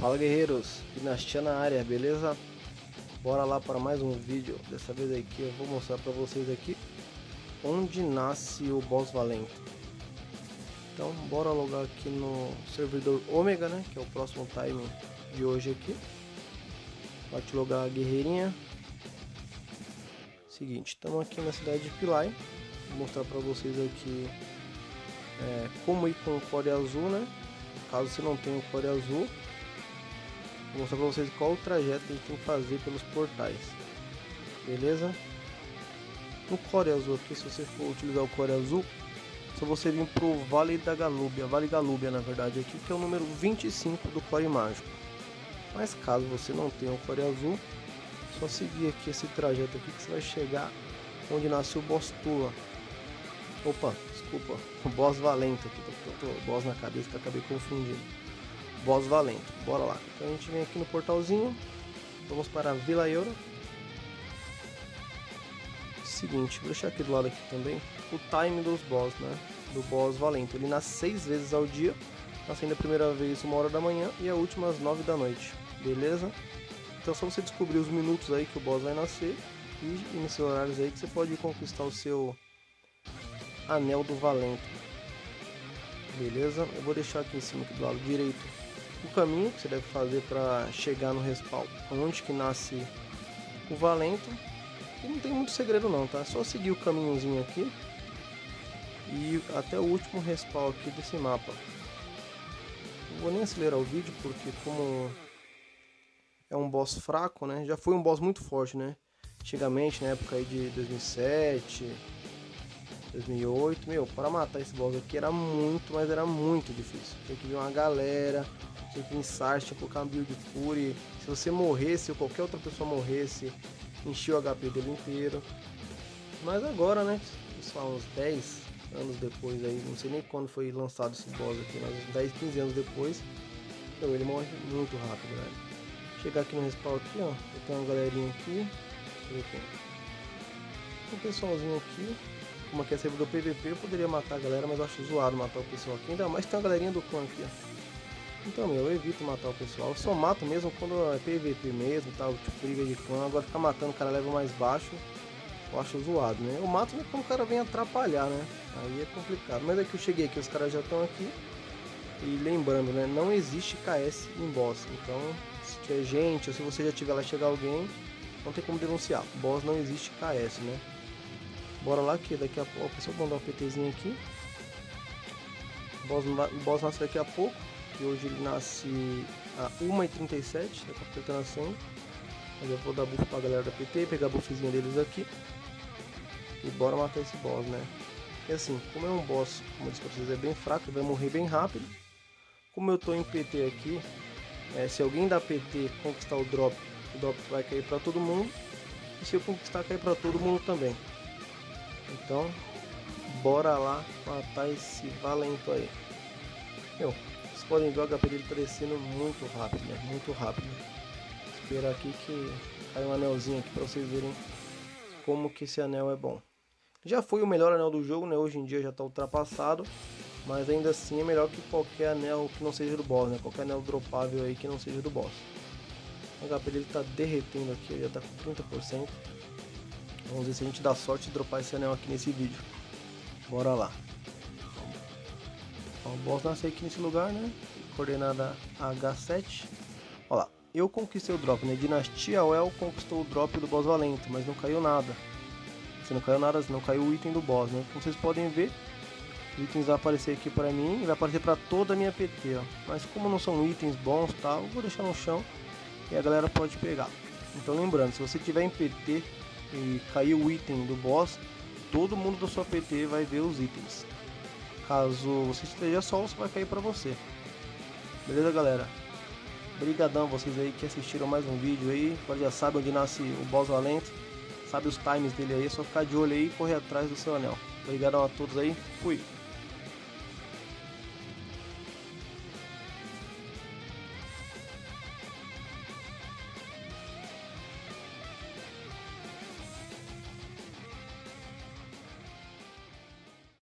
Fala guerreiros, Dinastia na área, beleza? Bora lá para mais um vídeo, dessa vez aqui eu vou mostrar para vocês aqui onde nasce o boss valente. Então bora logar aqui no servidor Ômega, né, que é o próximo time de hoje aqui. Pode logar a guerreirinha. Seguinte, estamos aqui na cidade de Pilai, vou mostrar para vocês aqui é, como ir com o core azul, né? Caso você não tenha o core azul, Vou mostrar para vocês qual o trajeto que a gente tem que fazer pelos portais. Beleza? No Core Azul aqui, se você for utilizar o Core Azul, só você vir pro Vale da Galúbia, Vale Galúbia na verdade aqui, que é o número 25 do Core Mágico. Mas caso você não tenha o Core Azul, só seguir aqui esse trajeto aqui que você vai chegar onde nasce o Boss Tula. Opa, desculpa, o Boss Valente aqui, tô, tô, tô Boss na cabeça que acabei confundindo boss valente. Bora lá. Então a gente vem aqui no portalzinho. Vamos para a Vila Euro. Seguinte, vou deixar aqui do lado aqui também o time dos boss, né? Do boss valente. Ele nasce seis vezes ao dia, nascendo a primeira vez uma hora da manhã e a última às nove da noite. Beleza? Então é só você descobrir os minutos aí que o boss vai nascer e, e nesses horários aí que você pode conquistar o seu anel do valente. Beleza? Eu vou deixar aqui em cima aqui do lado direito o caminho que você deve fazer para chegar no respaldo, onde que nasce o Valento. E não tem muito segredo não, tá? É só seguir o caminhozinho aqui e até o último respawn aqui desse mapa. Não vou nem acelerar o vídeo porque como é um boss fraco, né? Já foi um boss muito forte, né? Antigamente, na época aí de 2007, 2008, meu, para matar esse boss aqui era muito, mas era muito difícil. Tem que vir uma galera, tinha que ensar, tinha que colocar uma build Fury. Se você morresse ou qualquer outra pessoa morresse, enchia o HP dele inteiro. Mas agora, né, só uns 10 anos depois aí, não sei nem quando foi lançado esse boss aqui, mas uns 10, 15 anos depois, então ele morre muito rápido, né? Chegar aqui no respawn aqui, ó, eu tenho uma galerinha aqui, tem um pessoalzinho aqui, como aqui é servidor PVP, eu poderia matar a galera, mas eu acho zoado matar o pessoal aqui, ainda mais tem uma galerinha do clã aqui, ó. Então, eu evito matar o pessoal. Eu só mato mesmo quando é PVP mesmo, tal, tipo briga de clã. Agora ficar matando o cara level mais baixo, eu acho zoado, né? Eu mato quando o cara vem atrapalhar, né? Aí é complicado. Mas é eu cheguei aqui, os caras já estão aqui. E lembrando, né? Não existe KS em boss. Então, se tiver gente ou se você já tiver lá chegar alguém, não tem como denunciar. Boss não existe KS, né? Bora lá que daqui a pouco, só mandar um PTzinho aqui. Boss, boss nasce daqui a pouco que hoje ele nasce a 1h37, tá completando a 100. Mas eu vou dar buff pra galera da PT, pegar a buffzinha deles aqui. E bora matar esse boss, né? E assim, como é um boss, como eu disse pra vocês, é bem fraco, ele vai morrer bem rápido. Como eu tô em PT aqui, é, se alguém da PT conquistar o drop, o drop vai cair pra todo mundo. E se eu conquistar, cair pra todo mundo também. Então, bora lá matar esse valento aí. Meu, podem ver o HP dele crescendo muito rápido, né? Muito rápido. Esperar aqui que cai um anelzinho aqui para vocês verem como que esse anel é bom. Já foi o melhor anel do jogo, né? Hoje em dia já está ultrapassado. Mas ainda assim é melhor que qualquer anel que não seja do boss, né? Qualquer anel dropável aí que não seja do boss. O HP dele está derretendo aqui, já está com 30%. Vamos ver se a gente dá sorte de dropar esse anel aqui nesse vídeo. Bora lá. Ó, o boss nasceu aqui nesse lugar, né? Coordenada H7. Olha lá, eu conquistei o drop, né? Dinastia Well conquistou o drop do boss valente, mas não caiu nada. Se não caiu nada, não caiu o item do boss, né? Como vocês podem ver, os itens vão aparecer aqui pra mim e vai aparecer pra toda a minha PT, ó. Mas como não são itens bons tal, eu vou deixar no chão e a galera pode pegar. Então lembrando, se você tiver em PT e caiu o item do boss, todo mundo da sua PT vai ver os itens. Caso você esteja só, você vai cair para você. Beleza, galera? Obrigadão vocês aí que assistiram mais um vídeo aí. Agora já sabe onde nasce o boss valente. Sabe os times dele aí, é só ficar de olho aí e correr atrás do seu anel. Obrigadão a todos aí. Fui!